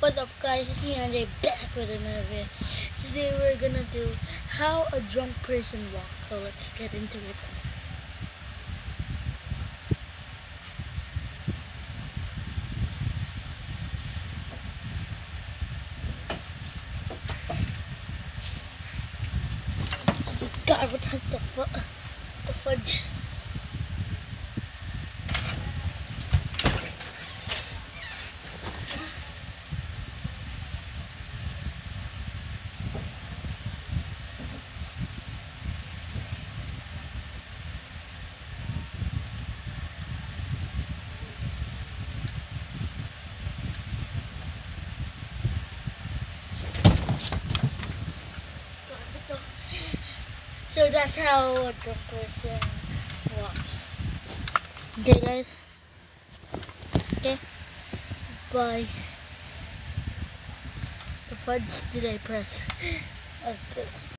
What's up guys, it's me Andre back with another video. Today we're gonna do how a drunk person walks, so let's get into it. Oh God, what the fu- the fudge? So that's how a drunk person walks. Okay, guys. Okay. Bye. The fudge did I press? Okay.